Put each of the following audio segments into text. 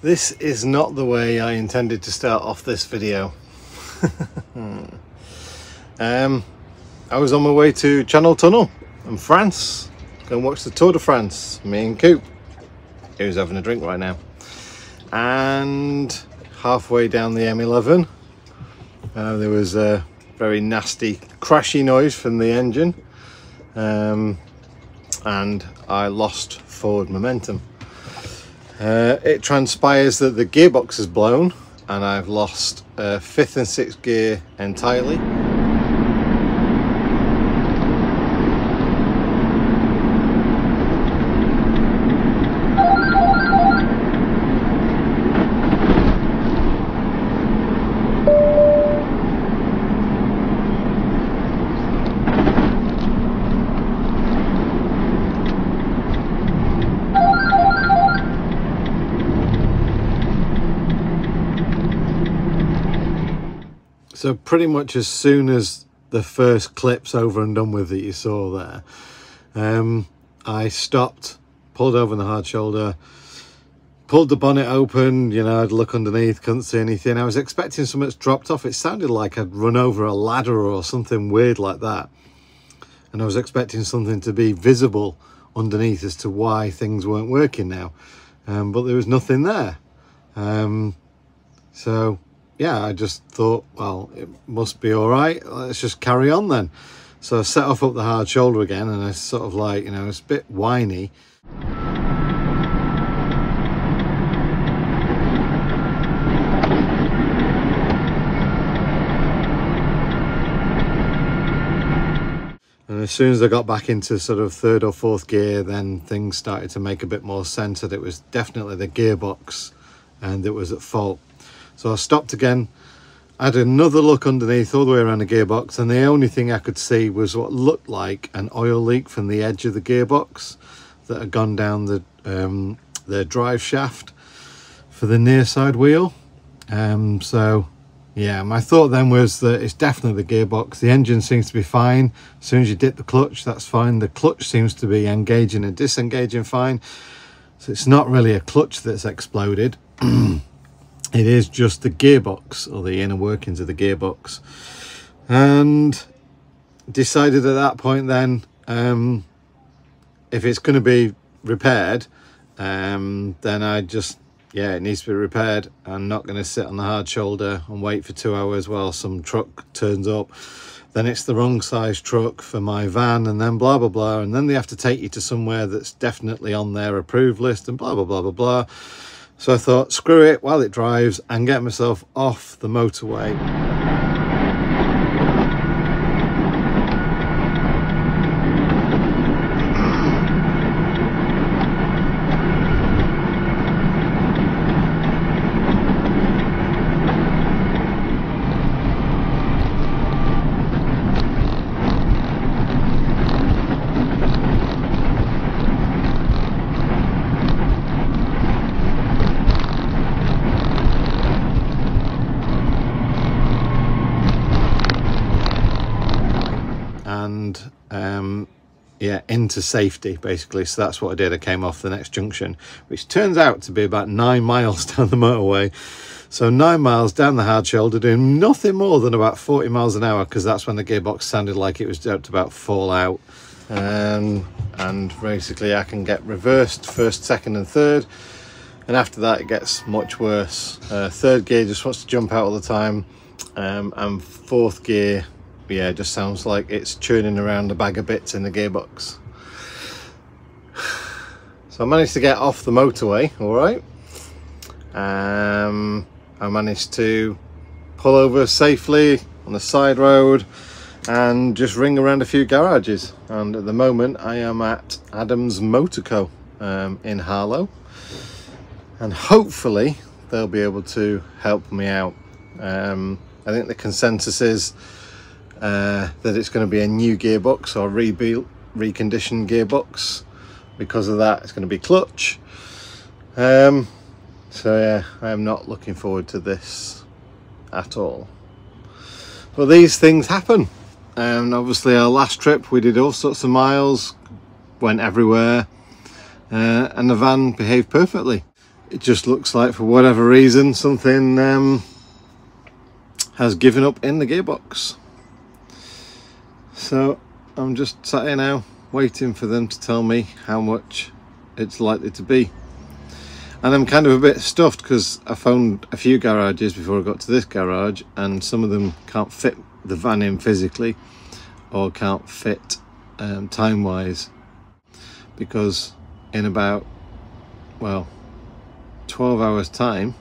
This is not the way I intended to start off this video. um, I was on my way to Channel Tunnel in France. Go and watch the Tour de France. Me and Coop, who's having a drink right now. And halfway down the M11, uh, there was a very nasty crashy noise from the engine. Um, and I lost forward momentum. Uh, it transpires that the gearbox is blown and I've lost uh, fifth and sixth gear entirely. So pretty much as soon as the first clip's over and done with that you saw there, um, I stopped, pulled over on the hard shoulder, pulled the bonnet open, you know, I'd look underneath, couldn't see anything. I was expecting something's dropped off. It sounded like I'd run over a ladder or something weird like that. And I was expecting something to be visible underneath as to why things weren't working now. Um, but there was nothing there. Um, so yeah, I just thought, well, it must be all right. Let's just carry on then. So I set off up the hard shoulder again and I sort of like, you know, it's a bit whiny. And as soon as I got back into sort of third or fourth gear, then things started to make a bit more sense that it was definitely the gearbox and it was at fault. So I stopped again, had another look underneath all the way around the gearbox and the only thing I could see was what looked like an oil leak from the edge of the gearbox that had gone down the, um, the drive shaft for the near side wheel. Um, so yeah, my thought then was that it's definitely the gearbox. The engine seems to be fine. As soon as you dip the clutch, that's fine. The clutch seems to be engaging and disengaging fine. So it's not really a clutch that's exploded. it is just the gearbox or the inner workings of the gearbox. And decided at that point then um, if it's going to be repaired um, then I just yeah it needs to be repaired. I'm not going to sit on the hard shoulder and wait for two hours while some truck turns up. Then it's the wrong size truck for my van and then blah blah blah. And then they have to take you to somewhere that's definitely on their approved list and blah blah blah blah blah so I thought, screw it while it drives and get myself off the motorway. and um, yeah into safety basically. So that's what i did. I came off the next junction which turns out to be about nine miles down the motorway. So nine miles down the hard shoulder doing nothing more than about 40 miles an hour because that's when the gearbox sounded like it was about to fall out. Um, and basically i can get reversed first second and third. And after that it gets much worse. Uh, third gear just wants to jump out all the time. Um, and fourth gear yeah, it just sounds like it's churning around a bag of bits in the gearbox. So I managed to get off the motorway, all right. Um, I managed to pull over safely on the side road and just ring around a few garages. And at the moment I am at Adams Motor Co um, in Harlow. And hopefully they'll be able to help me out. Um, I think the consensus is uh, that it's going to be a new gearbox or rebuilt, reconditioned gearbox. Because of that, it's going to be clutch. Um, so yeah, I am not looking forward to this at all. But these things happen. And obviously our last trip, we did all sorts of miles, went everywhere, uh, and the van behaved perfectly. it just looks like for whatever reason something um, has given up in the gearbox so I'm just sat here now waiting for them to tell me how much it's likely to be. And I'm kind of a bit stuffed because I found a few garages before I got to this garage and some of them can't fit the van in physically or can't fit um, time wise because in about well 12 hours time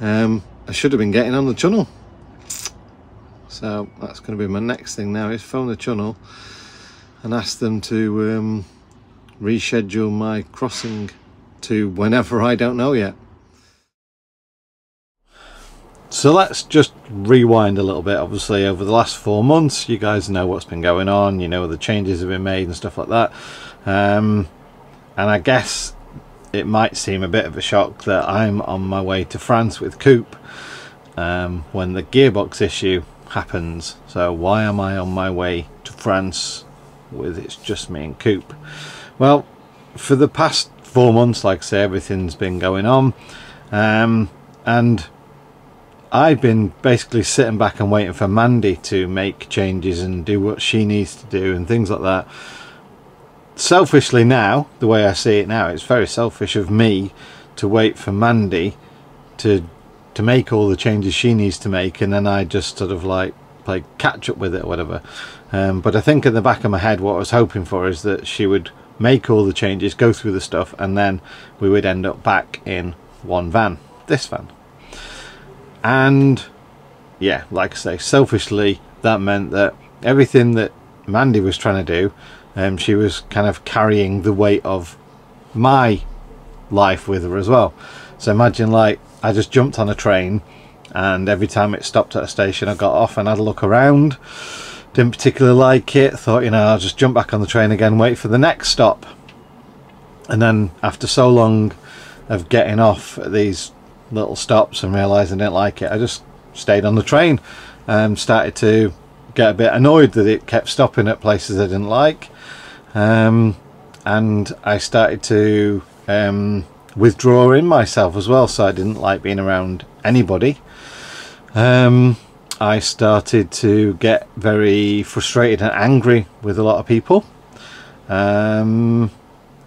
um, I should have been getting on the channel so that's going to be my next thing now is phone the channel and ask them to um, reschedule my crossing to whenever I don't know yet. So let's just rewind a little bit. Obviously, over the last four months, you guys know what's been going on. You know the changes have been made and stuff like that. Um, and I guess it might seem a bit of a shock that I'm on my way to France with Coop um, when the gearbox issue happens. So why am I on my way to France with it's just me and Coop? Well, for the past four months like I say everything's been going on um, and I've been basically sitting back and waiting for Mandy to make changes and do what she needs to do and things like that selfishly now the way I see it now it's very selfish of me to wait for Mandy to to make all the changes she needs to make and then I just sort of like play catch up with it or whatever um, but I think in the back of my head what I was hoping for is that she would make all the changes, go through the stuff, and then we would end up back in one van, this van. And yeah, like I say, selfishly, that meant that everything that Mandy was trying to do, um, she was kind of carrying the weight of my life with her as well. So imagine like I just jumped on a train and every time it stopped at a station I got off and had a look around. Didn't particularly like it. Thought you know I'll just jump back on the train again wait for the next stop. And then after so long of getting off at these little stops and realizing I didn't like it I just stayed on the train and started to get a bit annoyed that it kept stopping at places I didn't like. Um, and I started to um, withdraw in myself as well so I didn't like being around anybody um, I started to get very frustrated and angry with a lot of people. Um,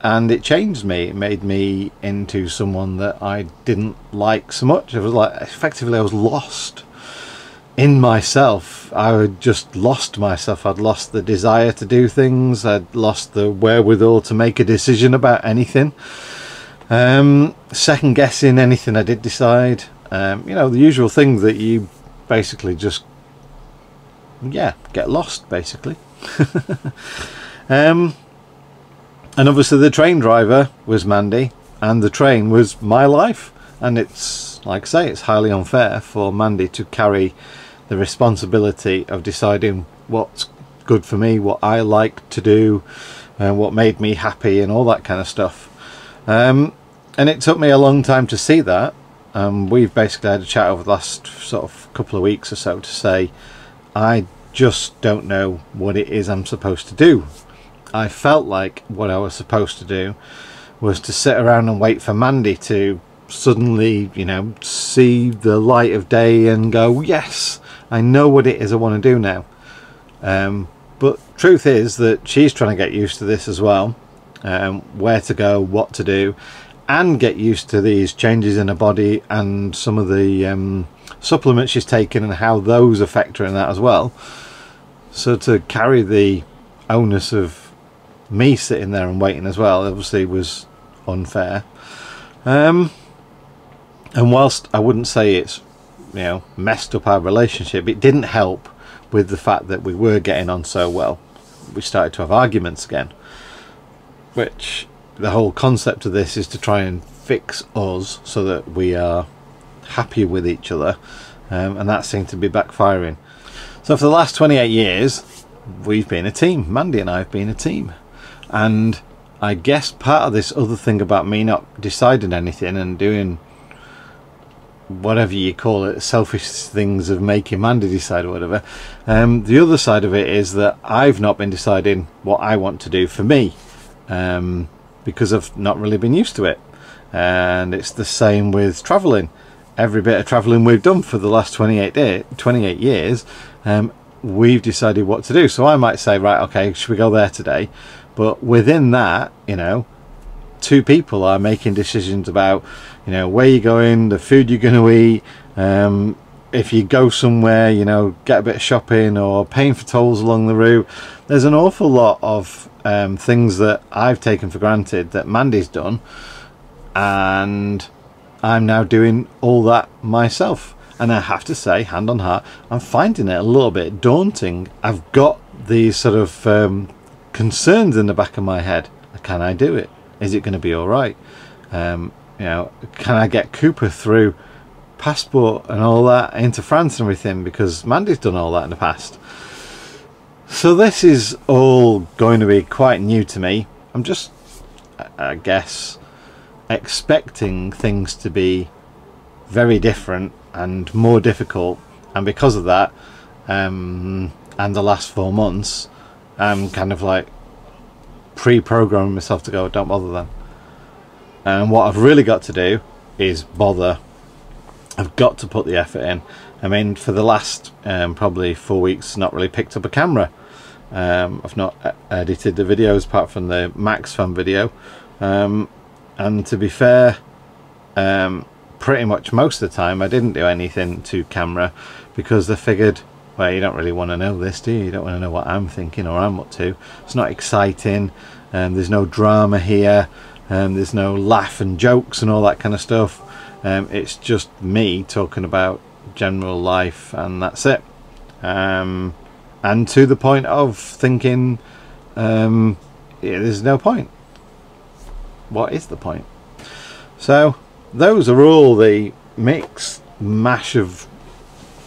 and it changed me. It made me into someone that I didn't like so much. It was like effectively I was lost in myself. I had just lost myself. I'd lost the desire to do things. I'd lost the wherewithal to make a decision about anything. Um, second guessing anything I did decide. Um, you know the usual thing that you basically just yeah get lost basically. Um, and obviously the train driver was Mandy and the train was my life. And it's like I say it's highly unfair for Mandy to carry the responsibility of deciding what's good for me what I like to do and what made me happy and all that kind of stuff. Um, and it took me a long time to see that um, we've basically had a chat over the last sort of couple of weeks or so to say I just don't know what it is I'm supposed to do. I felt like what I was supposed to do was to sit around and wait for Mandy to suddenly, you know, see the light of day and go, yes, I know what it is I want to do now. Um, but truth is that she's trying to get used to this as well. Um, where to go, what to do, and get used to these changes in her body and some of the um, supplements she's taken and how those affect her in that as well. So to carry the onus of me sitting there and waiting as well obviously was unfair. Um, and whilst I wouldn't say it's you know messed up our relationship, it didn't help with the fact that we were getting on so well. We started to have arguments again, which the whole concept of this is to try and fix us so that we are happy with each other um, and that seemed to be backfiring. So for the last 28 years we've been a team. Mandy and I have been a team. And I guess part of this other thing about me not deciding anything and doing whatever you call it selfish things of making Mandy decide or whatever um, the other side of it is that I've not been deciding what I want to do for me. Um, because I've not really been used to it. and it's the same with traveling every bit of traveling we've done for the last 28 day, 28 years um, we've decided what to do. So i might say right okay should we go there today? But within that you know two people are making decisions about you know where you're going the food you're going to eat um, if you go somewhere you know get a bit of shopping or paying for tolls along the route there's an awful lot of um, things that i've taken for granted that mandy's done and i'm now doing all that myself. And i have to say hand on heart i'm finding it a little bit daunting. I've got these sort of um, concerns in the back of my head. Can i do it? Is it going to be all right? Um, you know, can I get Cooper through passport and all that into France and everything? Because Mandy's done all that in the past. So this is all going to be quite new to me. I'm just, I guess, expecting things to be very different and more difficult. And because of that, um, and the last four months, I'm kind of like, pre-programming myself to go don't bother then and what I've really got to do is bother I've got to put the effort in. I mean for the last um, probably four weeks not really picked up a camera. Um, I've not edited the videos apart from the Max Fun video. Um, and to be fair um, pretty much most of the time I didn't do anything to camera because I figured well you don't really want to know this do you? You don't want to know what I'm thinking or I'm up to. It's not exciting um, there's no drama here um, there's no laugh and jokes and all that kind of stuff um, it's just me talking about general life and that's it. Um, and to the point of thinking um, yeah, there's no point. What is the point? So those are all the mix mash of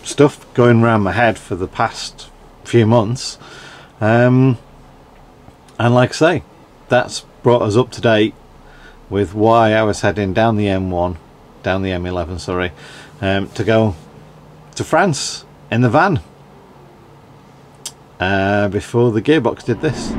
stuff going around my head for the past few months. Um, and like I say that's brought us up to date with why I was heading down the M1 down the M11 sorry um, to go to France in the van uh, before the gearbox did this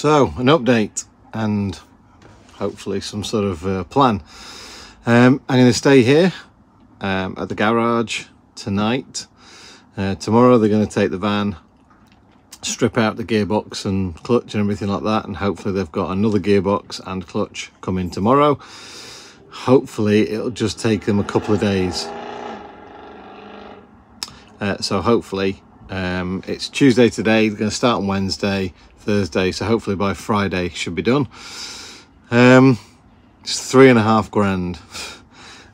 So, an update and hopefully some sort of uh, plan. Um, I'm going to stay here um, at the garage tonight. Uh, tomorrow they're going to take the van, strip out the gearbox and clutch and everything like that and hopefully they've got another gearbox and clutch coming tomorrow. Hopefully it'll just take them a couple of days. Uh, so hopefully um, it's Tuesday today, they're going to start on Wednesday, Thursday, so hopefully by Friday should be done. Um, it's three and a half grand.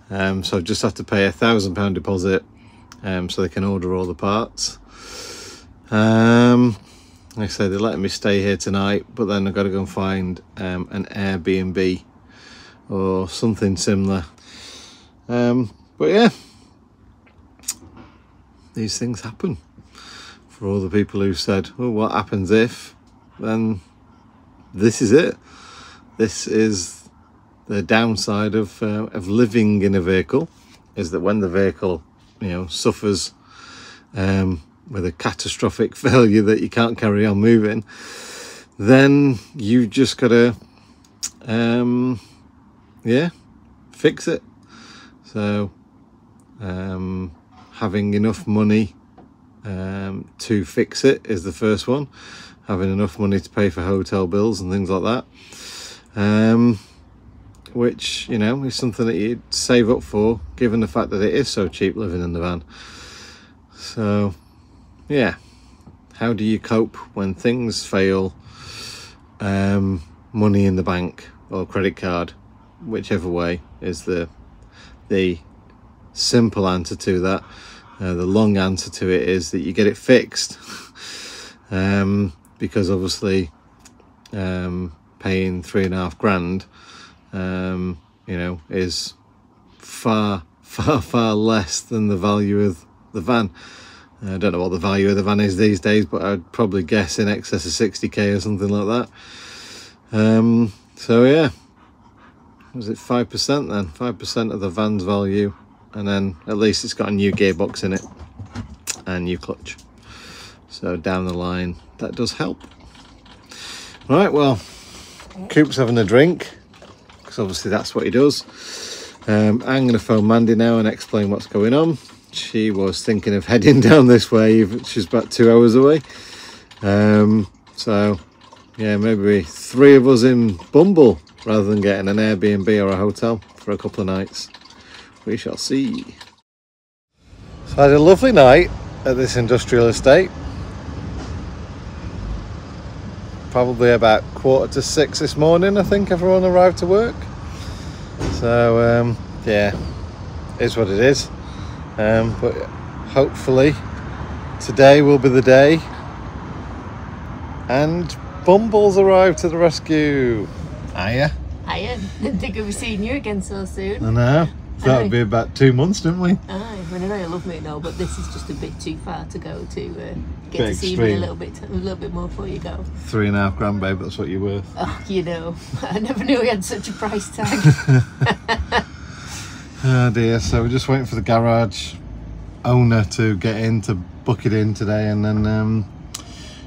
Um, so I just have to pay a thousand pound deposit um, so they can order all the parts. Um, like I said, they're letting me stay here tonight, but then I've got to go and find um, an Airbnb or something similar. Um, but yeah, these things happen. For all the people who said, well, what happens if? Then this is it. This is the downside of uh, of living in a vehicle, is that when the vehicle, you know, suffers um, with a catastrophic failure that you can't carry on moving, then you just gotta, um, yeah, fix it. So, um, having enough money um, to fix it is the first one having enough money to pay for hotel bills and things like that. Um, which you know is something that you'd save up for given the fact that it is so cheap living in the van. So yeah. How do you cope when things fail um, money in the bank or credit card? Whichever way is the the simple answer to that. Uh, the long answer to it is that you get it fixed. Um, because obviously um, paying three and a half grand, um, you know, is far, far, far less than the value of the van. I don't know what the value of the van is these days, but I'd probably guess in excess of 60k or something like that. Um, so yeah, was it 5% then? 5% of the van's value, and then at least it's got a new gearbox in it and new clutch. So down the line, that does help. Right, well, Coop's having a drink, because obviously that's what he does. Um, I'm going to phone Mandy now and explain what's going on. She was thinking of heading down this way she's about two hours away. Um, so yeah maybe three of us in bumble rather than getting an airbnb or a hotel for a couple of nights. We shall see. So i had a lovely night at this industrial estate probably about quarter to six this morning i think everyone arrived to work so um, yeah is what it is um, but hopefully today will be the day and Bumble's arrived to the rescue. Hiya. Hiya. Didn't think we'd be seeing you again so soon. I know. That would be about two months, didn't we? Aye, I mean, I know you love me now, but this is just a bit too far to go to uh, get bit to see me a little bit, a little bit more before you go. Three and a half grand, babe. That's what you're worth. Oh, you know, I never knew he had such a price tag. Oh dear, so we're just waiting for the garage owner to get in to book it in today and then um,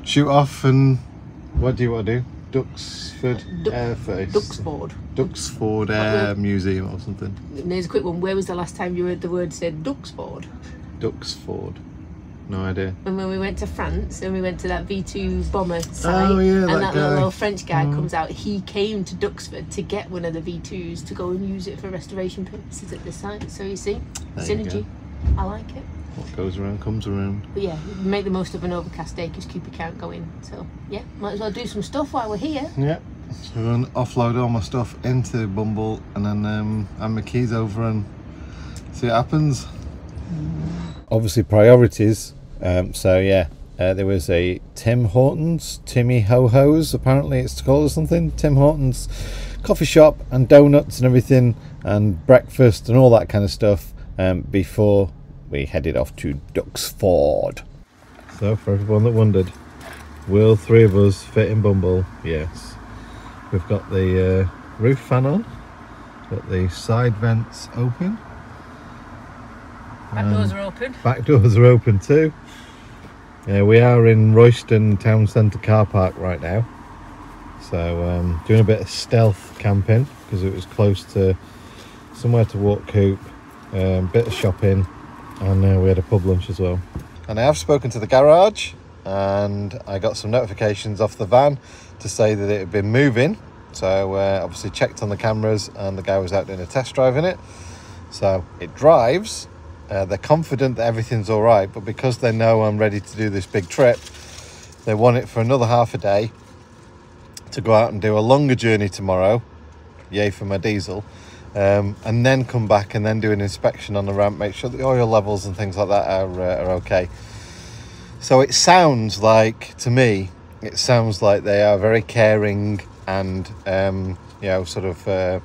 shoot off and what do you want to do? Duxford du Air Force? Duxford. Duxford Air Museum or something. There's a quick one. Where was the last time you heard the word said Duxford? Duxford. No idea. And when we went to France and we went to that V2 bomber site, oh, yeah, and that, that little French guy mm. comes out, he came to Duxford to get one of the V2s to go and use it for restoration purposes at the site. So you see, there synergy. You I like it. What goes around comes around. But yeah, make the most of an overcast day because Cooper can't go in. So yeah, might as well do some stuff while we're here. Yeah. So we're going to offload all my stuff into Bumble and then um, hand my keys over and see what happens. Mm. Obviously priorities um, so yeah, uh, there was a Tim Hortons, Timmy Ho Ho's, apparently it's called or something. Tim Hortons coffee shop and donuts and everything, and breakfast and all that kind of stuff um, before we headed off to Duxford. So, for everyone that wondered, will three of us fit in Bumble? Yes. We've got the uh, roof fan on, got the side vents open. Back doors are open. Back doors are open too. Yeah, we are in Royston Town Centre car park right now. So um, doing a bit of stealth camping because it was close to somewhere to walk coop, a um, bit of shopping and uh, we had a pub lunch as well. And I have spoken to the garage and I got some notifications off the van to say that it had been moving. So uh, obviously checked on the cameras and the guy was out doing a test drive in it. So it drives uh, they're confident that everything's all right, but because they know I'm ready to do this big trip, they want it for another half a day to go out and do a longer journey tomorrow. Yay for my diesel. Um, and then come back and then do an inspection on the ramp, make sure the oil levels and things like that are, uh, are okay. So it sounds like, to me, it sounds like they are very caring and, um, you know, sort of uh,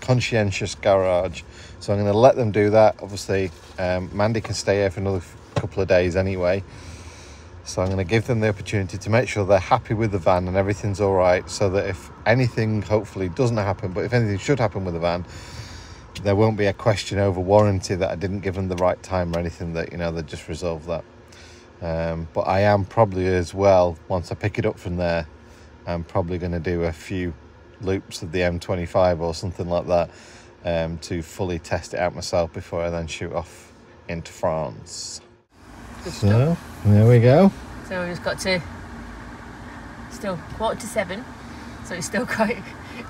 conscientious garage. So I'm going to let them do that. Obviously, um, Mandy can stay here for another couple of days anyway. So I'm going to give them the opportunity to make sure they're happy with the van and everything's all right. So that if anything hopefully doesn't happen, but if anything should happen with the van, there won't be a question over warranty that I didn't give them the right time or anything that, you know, they just resolve that. Um, but I am probably as well, once I pick it up from there, I'm probably going to do a few loops of the M25 or something like that um, to fully test it out myself before I then shoot off into France. So there we go. So we've just got to still quarter to seven, so it's still quite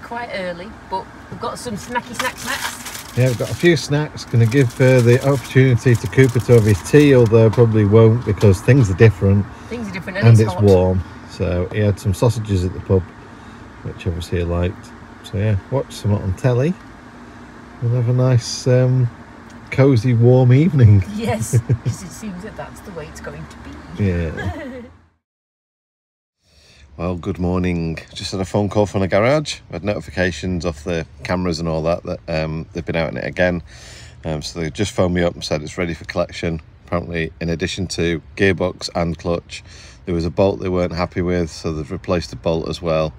quite early, but we've got some snacky snack snacks. Yeah, we've got a few snacks. Going to give uh, the opportunity to Cooper to have his tea, although probably won't because things are different. Things are different, and, and it's, it's warm. So he had some sausages at the pub, which obviously he liked. So yeah, watch some on telly we'll have a nice um, cozy warm evening. Yes because it seems that that's the way it's going to be. Yeah. Well good morning. Just had a phone call from the garage. I had notifications off the cameras and all that that um, they've been out in it again. Um, so they just phoned me up and said it's ready for collection. Apparently, in addition to gearbox and clutch, there was a bolt they weren't happy with, so they've replaced the bolt as well.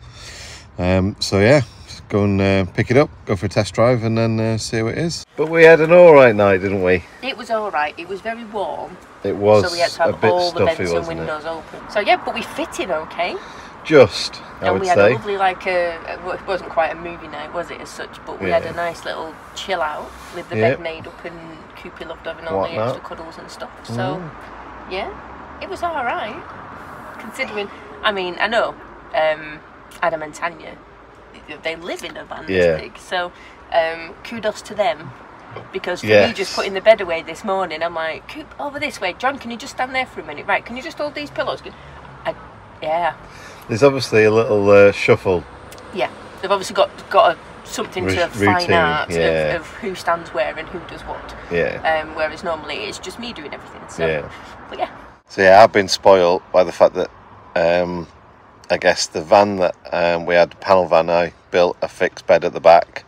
Um, so yeah, go and uh, pick it up, go for a test drive, and then uh, see how it is. But we had an all right night, didn't we? It was all right. It was very warm. It was. So we had to have all the vents and windows it? open. So yeah, but we fitted okay. Just, I and would we had say. a lovely, like a. It wasn't quite a movie night, was it, as such? But we yeah. had a nice little chill out with the yep. bed made up and Coopy loved having all the extra cuddles and stuff. So mm. yeah, it was all right. Considering, I mean, I know um, Adam and Tanya, they live in a van yeah. so um, kudos to them. Because for yes. me just putting the bed away this morning i'm like coop over this way. John can you just stand there for a minute? Right can you just hold these pillows? I, yeah. There's obviously a little uh, shuffle. Yeah. They've obviously got got a, something R- to fine art yeah. of, of, who stands where and who does what. Yeah. Um, whereas normally it's just me doing everything so. Yeah. but yeah. So yeah i've been spoiled by the fact that um, i guess the van that um, we had panel van i built a fixed bed at the back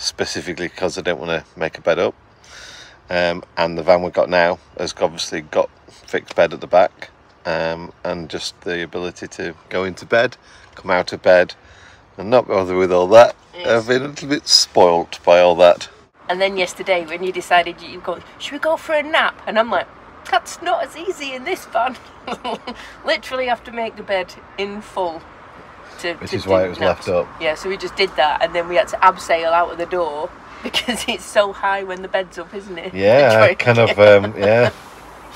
specifically because I don't want to make a bed up. Um, and the van we've got now has obviously got fixed bed at the back um, and just the ability to go into bed, come out of bed and not bother with all that. Yes. I've been a little bit spoilt by all that. And then yesterday when you decided you go, should we go for a nap? And I'm like, that's not as easy in this van. Literally have to make the bed in full to. Which to is why it was naps. left up. Yeah, so we just did that, and then we had to abseil out of the door because it's so high when the bed's up, isn't it? Yeah, I kind of um, yeah.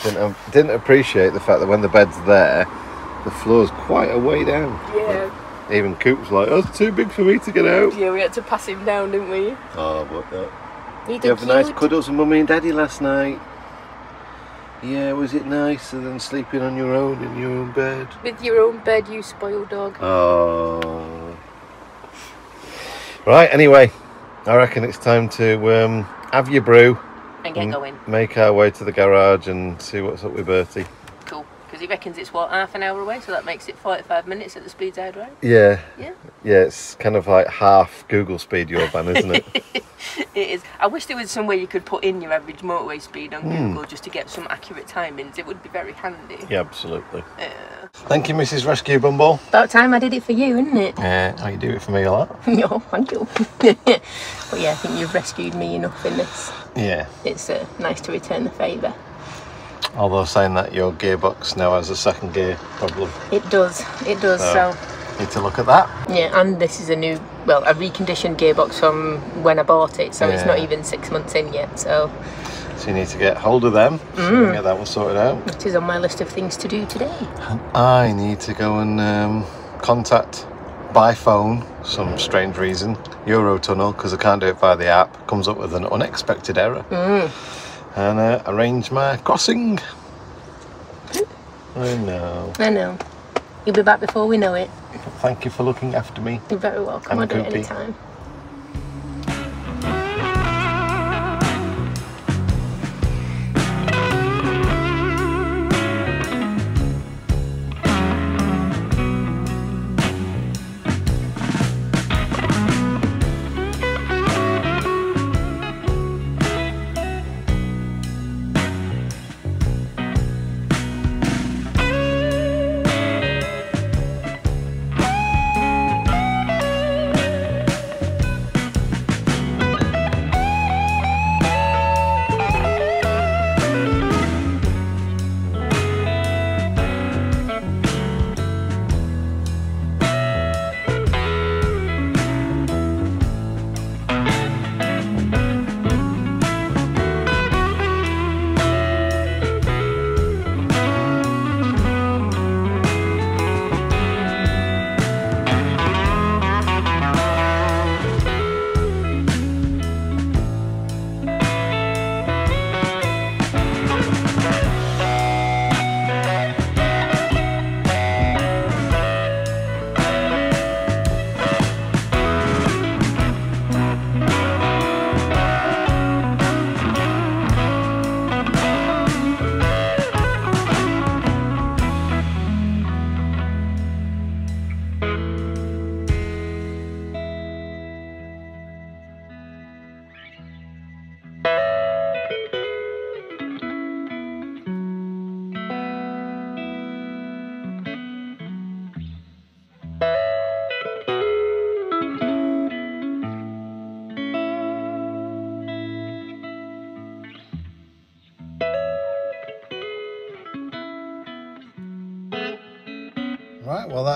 Didn't, um, didn't appreciate the fact that when the bed's there, the floor's quite a way down. Yeah. Even Coop's like, oh, it's too big for me to get out. Yeah, we had to pass him down, didn't we? Oh, but uh, you have a nice cuddles with mummy and daddy last night. Yeah, was it nicer than sleeping on your own in your own bed? With your own bed, you spoiled dog. Oh. Right, anyway, I reckon it's time to um, have your brew. And get going. Make our way to the garage and see what's up with Bertie. Because he reckons it's, what, half an hour away? So that makes it 45 minutes at the speed right? Yeah. Yeah? Yeah, it's kind of like half Google speed, your van, isn't it? it is. I wish there was some way you could put in your average motorway speed on mm. Google just to get some accurate timings. It would be very handy. Yeah, absolutely. Yeah. Thank you, Mrs. Rescue Bumble. About time I did it for you, isn't it? Yeah, uh, you do it for me a lot. no, thank you. but yeah, I think you've rescued me enough in this. Yeah. It's uh, nice to return the favour. Although saying that your gearbox now has a second gear problem. It does, it does, so. so Need to look at that. Yeah, and this is a new, well, a reconditioned gearbox from when I bought it, so yeah. it's not even six months in yet. So. So you need to get hold of them. Mm. get that one sorted out. It is on my list of things to do today. And I need to go and um, contact by phone some strange reason Eurotunnel because I can't do it via the app. Comes up with an unexpected error. Mm. And uh, arrange my crossing. I know. I know. You'll be back before we know it. Thank you for looking after me. You're very welcome. I'll do it anytime.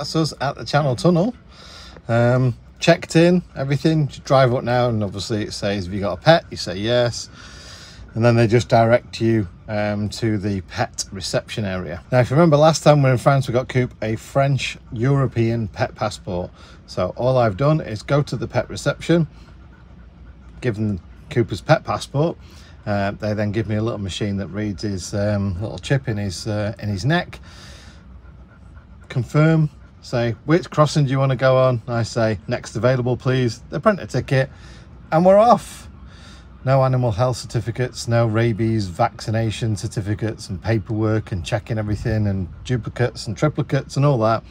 That's us at the Channel Tunnel. Um, checked in, everything. Drive up now and obviously it says, have you got a pet? You say yes. And then they just direct you um, to the pet reception area. Now, if you remember last time we were in France, we got Coop a French European pet passport. So all I've done is go to the pet reception, give them Cooper's pet passport. Uh, they then give me a little machine that reads his um, little chip in his uh, in his neck. Confirm. Say which crossing do you want to go on? I say next available, please. They print a ticket, and we're off. No animal health certificates, no rabies vaccination certificates, and paperwork and checking everything, and duplicates and triplicates and all that.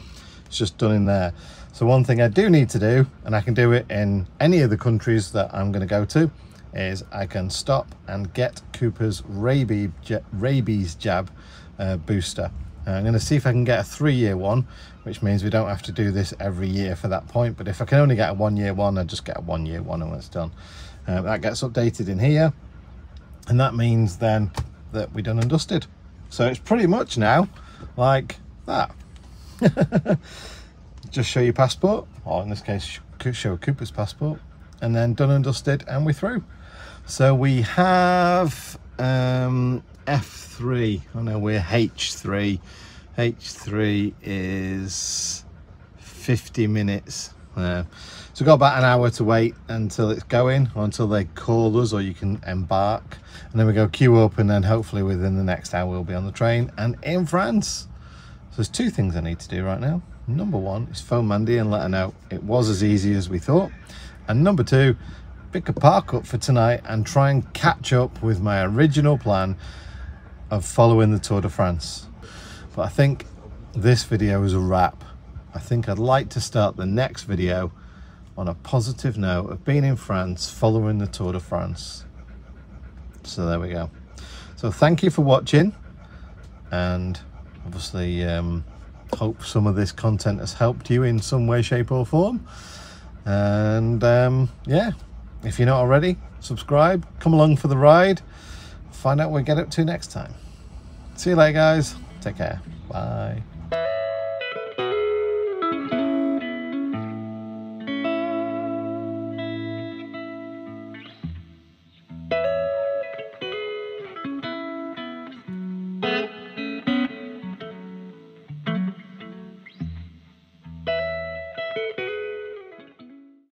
It's just done in there. So one thing I do need to do, and I can do it in any of the countries that I'm going to go to, is I can stop and get Cooper's rabies, rabies jab uh, booster. I'm going to see if I can get a three-year one, which means we don't have to do this every year for that point. But if I can only get a one-year one, I just get a one-year one and it's done. Uh, that gets updated in here. And that means then that we're done and dusted. So it's pretty much now like that. just show your passport, or in this case, show Cooper's passport, and then done and dusted, and we're through. So we have um, F3. I know we're H3. H3 is 50 minutes. Uh, so we've got about an hour to wait until it's going or until they call us or you can embark. And then we go queue up and then hopefully within the next hour we'll be on the train and in France. So there's two things I need to do right now. Number one is phone Mandy and let her know it was as easy as we thought. And number two, pick a park up for tonight and try and catch up with my original plan of following the Tour de France. But I think this video is a wrap. I think I'd like to start the next video on a positive note of being in France following the Tour de France. So there we go. So thank you for watching and obviously um, hope some of this content has helped you in some way, shape or form. And um, yeah, if you're not already, subscribe, come along for the ride, find out what we get up to next time. See you later, guys. Take care. Bye.